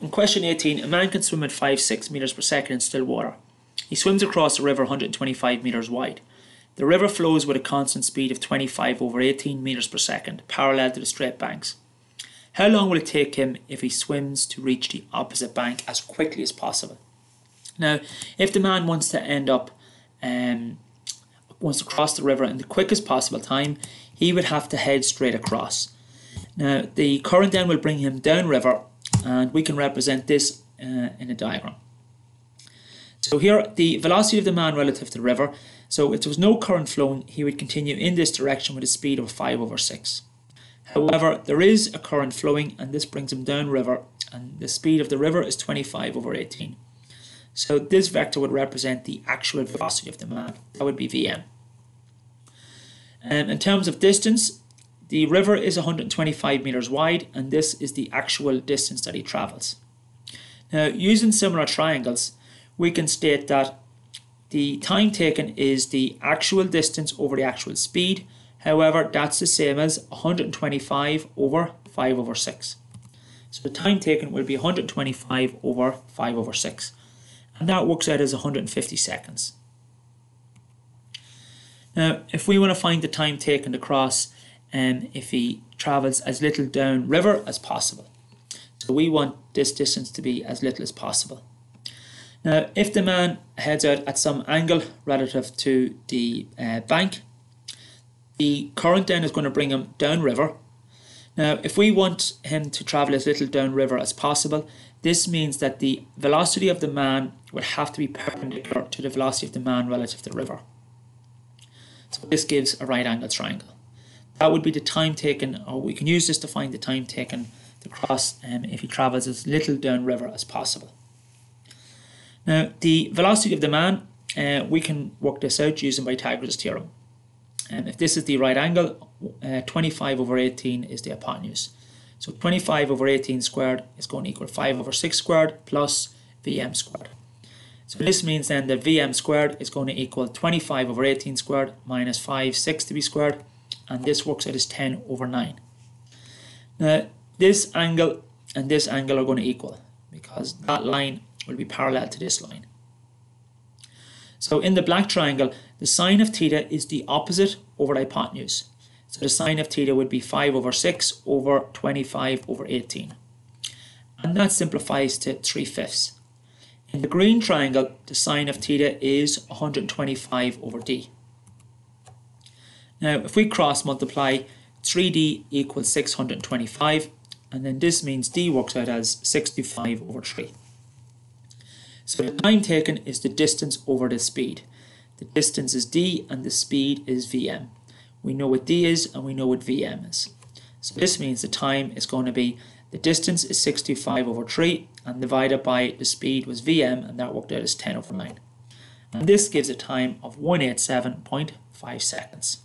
In question 18, a man can swim at 5 6 metres per second in still water. He swims across a river 125 metres wide. The river flows with a constant speed of 25 over 18 metres per second, parallel to the straight banks. How long will it take him if he swims to reach the opposite bank as quickly as possible? Now, if the man wants to end up, um, wants to cross the river in the quickest possible time, he would have to head straight across. Now, the current then will bring him downriver and we can represent this uh, in a diagram. So here the velocity of the man relative to the river. So if there was no current flowing, he would continue in this direction with a speed of 5 over 6. However, there is a current flowing and this brings him down river and the speed of the river is 25 over 18. So this vector would represent the actual velocity of the man. That would be Vm. And in terms of distance, the river is 125 meters wide and this is the actual distance that he travels. Now using similar triangles we can state that the time taken is the actual distance over the actual speed however that's the same as 125 over 5 over 6. So the time taken will be 125 over 5 over 6 and that works out as 150 seconds. Now if we want to find the time taken to cross um, if he travels as little down river as possible. So we want this distance to be as little as possible. Now, if the man heads out at some angle relative to the uh, bank, the current then is going to bring him down river. Now, if we want him to travel as little down river as possible, this means that the velocity of the man would have to be perpendicular to the velocity of the man relative to the river. So this gives a right angle triangle. That would be the time taken, or we can use this to find the time taken to cross um, if he travels as little downriver as possible. Now, the velocity of the man, uh, we can work this out using Pythagoras' theorem. And um, if this is the right angle, uh, 25 over 18 is the hypotenuse. So 25 over 18 squared is going to equal 5 over 6 squared plus Vm squared. So this means then that Vm squared is going to equal 25 over 18 squared minus 5 6 to be squared and this works out as 10 over 9. Now this angle and this angle are going to equal because that line will be parallel to this line. So in the black triangle, the sine of theta is the opposite over the hypotenuse. So the sine of theta would be 5 over 6 over 25 over 18. And that simplifies to 3 fifths. In the green triangle, the sine of theta is 125 over d. Now, if we cross multiply 3d equals 625, and then this means d works out as 65 over 3. So the time taken is the distance over the speed. The distance is d and the speed is vm. We know what d is and we know what vm is. So this means the time is going to be the distance is 65 over 3 and divided by the speed was vm and that worked out as 10 over 9. And this gives a time of 187.5 seconds.